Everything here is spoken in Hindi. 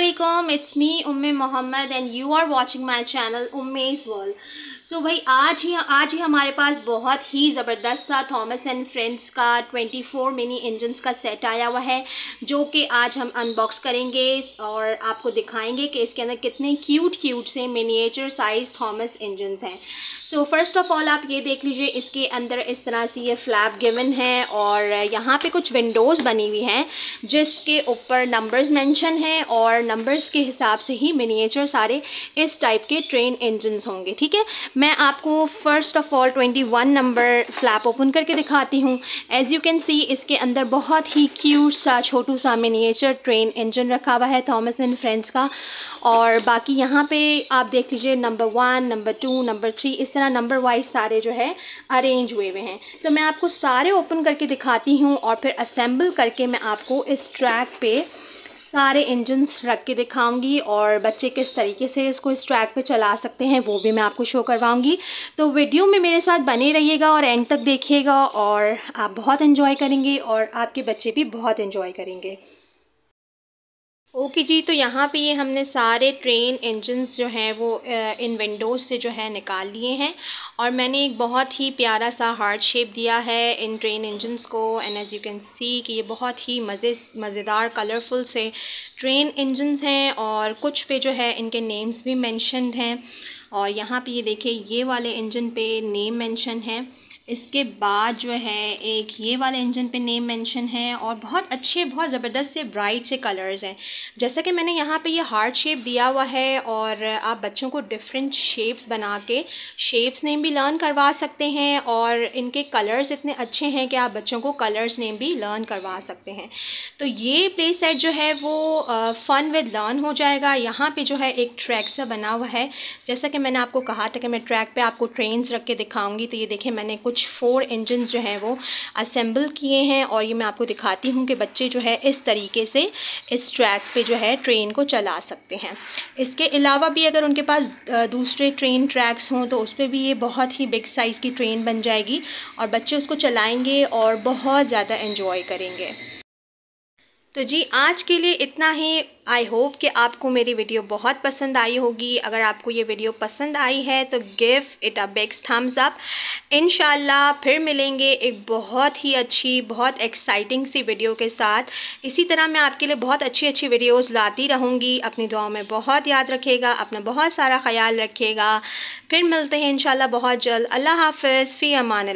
Assalamualaikum, it's me Umme Mohammed and you are watching my channel Umme's World. So so, भाई आज ही आज ही हमारे पास बहुत ही ज़बरदस्त सा थॉमस एंड फ्रेंड्स का 24 मिनी इंजन्स का सेट आया हुआ है जो कि आज हम अनबॉक्स करेंगे और आपको दिखाएँगे कि इसके अंदर कितने क्यूट क्यूट से मिनिएचर साइज़ थॉमस इंजन्स हैं। सो फ़र्स्ट ऑफ़ ऑल आप ये देख लीजिए इसके अंदर इस तरह से ये फ्लैप गिवन है और यहाँ पे कुछ विंडोज़ बनी हुई हैं जिसके ऊपर नंबर्स मैंशन हैं और नंबर्स के हिसाब से ही मिनिएचर सारे इस टाइप के ट्रेन इंजन्स होंगे ठीक है? मैं आपको first of all 21 number flap open करके दिखाती हूँ। एज़ यू कैन सी इसके अंदर बहुत ही क्यूट सा, छोटू सा मिनिएचर ट्रेन इंजन रखा हुआ है थॉमस एंड फ्रेंड्स का। और बाकी यहाँ पे आप देख लीजिए number one number two number three इस तरह नंबर वाइज सारे जो है अरेंज हुए हुए हैं। तो मैं आपको सारे ओपन करके दिखाती हूँ और फिर असेंबल करके मैं आपको इस ट्रैक पे सारे इंजन्स रख के दिखाऊँगी और बच्चे किस तरीके से इसको इस ट्रैक पे चला सकते हैं, वो भी मैं आपको शो करवाऊँगी। तो वीडियो में मेरे साथ बने रहिएगा और एंड तक देखिएगा और आप बहुत इन्जॉय करेंगे और आपके बच्चे भी बहुत इन्जॉय करेंगे। ओके जी तो यहाँ पे ये हमने सारे ट्रेन इंजन्स जो हैं वो इन विंडोज़ से जो है निकाल लिए हैं। और मैंने एक बहुत ही प्यारा सा हार्ट शेप दिया है इन ट्रेन इंजन्स को and as you can see कि ये बहुत ही मज़े, मज़ेदार कलरफुल से ट्रेन इंजन्स हैं और कुछ पे जो है इनके नेम्स भी मैंशन हैं। और यहाँ पे ये देखिए, ये वाले इंजन पे नेम मेंशन है। इसके बाद जो है, एक ये वाले इंजन पे नेम मेंशन है और बहुत अच्छे, बहुत ज़बरदस्त से ब्राइट से कलर्स हैं। जैसा कि मैंने यहाँ पे ये हार्ट शेप दिया हुआ है और आप बच्चों को डिफरेंट शेप्स बना के शेप्स नेम भी लर्न करवा सकते हैं और इनके कलर्स इतने अच्छे हैं कि आप बच्चों को कलर्स नेम भी लर्न करवा सकते हैं। तो ये प्ले सेट जो है वो फ़न विद लर्न हो जाएगा। यहाँ पर जो है एक ट्रैक सा बना हुआ है। जैसा कि मैंने आपको कहा था कि मैं ट्रैक पर आपको ट्रेन्स रख के दिखाऊँगी तो ये देखें मैंने कुछ कुछ फोर इंजन जो हैं वो असेंबल किए हैं और ये मैं आपको दिखाती हूँ कि बच्चे जो है इस तरीके से इस ट्रैक पे जो है ट्रेन को चला सकते हैं। इसके अलावा भी अगर उनके पास दूसरे ट्रेन ट्रैक्स हों तो उस पर भी ये बहुत ही बिग साइज़ की ट्रेन बन जाएगी और बच्चे उसको चलाएँगे और बहुत ज़्यादा इन्जॉय करेंगे। तो जी, आज के लिए इतना ही। आई होप कि आपको मेरी वीडियो बहुत पसंद आई होगी। अगर आपको ये वीडियो पसंद आई है तो give it a big thumbs up इन फिर मिलेंगे एक बहुत ही अच्छी, बहुत एक्साइटिंग सी वीडियो के साथ। इसी तरह मैं आपके लिए बहुत अच्छी अच्छी वीडियोस लाती रहूँगी। अपनी दुआओं में बहुत याद रखेगा अपना बहुत सारा ख्याल रखेगा फिर मिलते हैं इन बहुत जल्द। अल्लाह हाफ़ फ़ी अमान